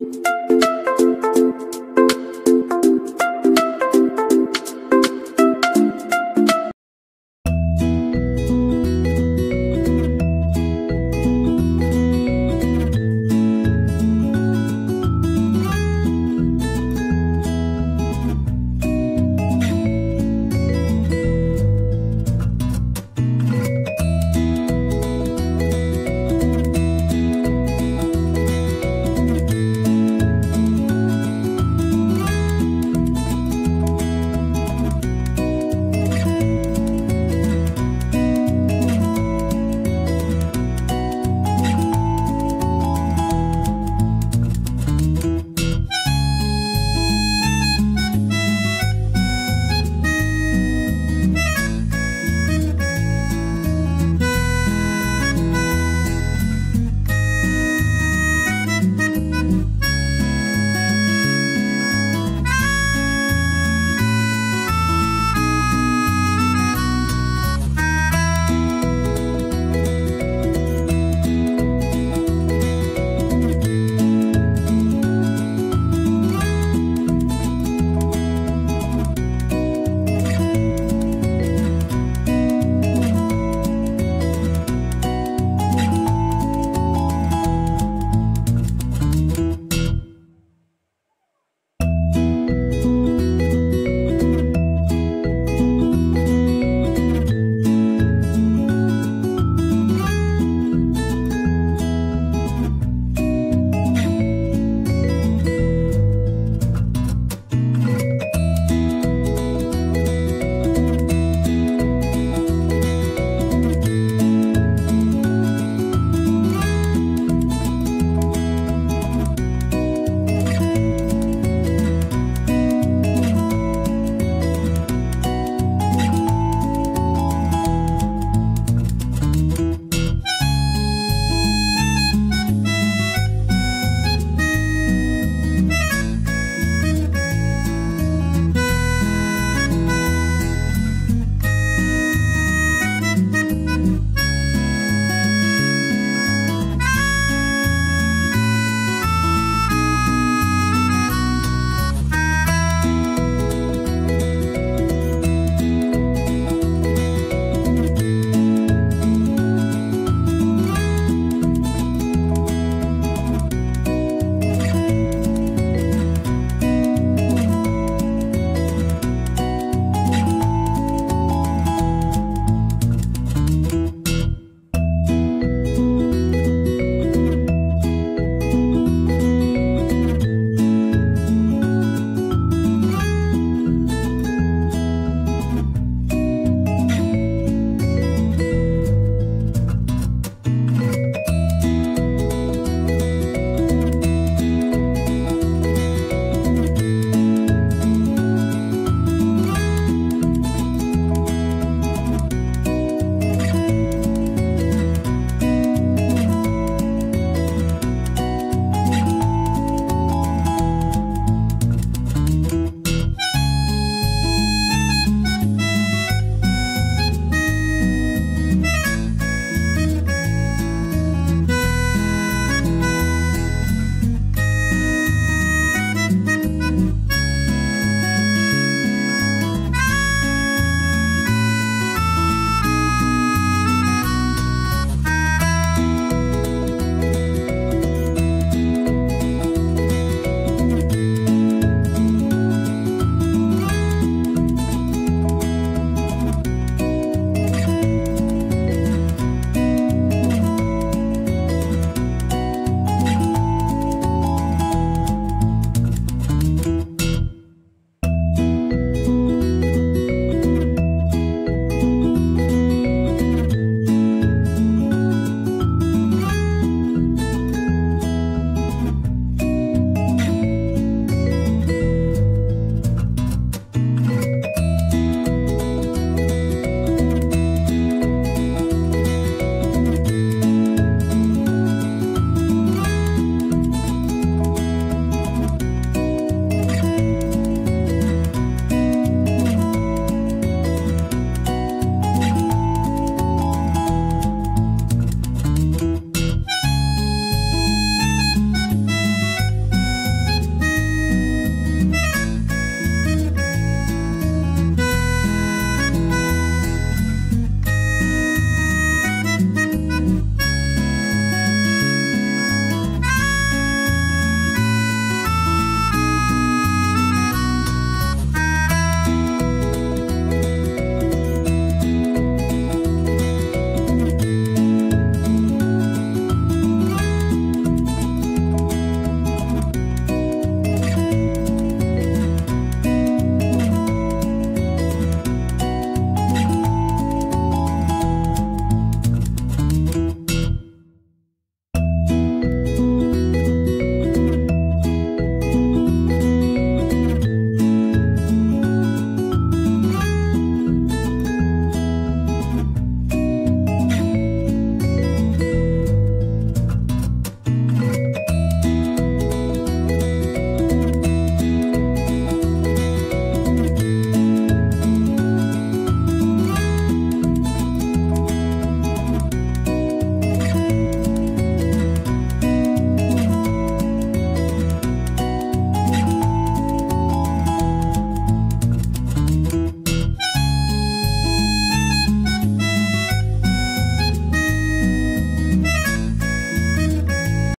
Música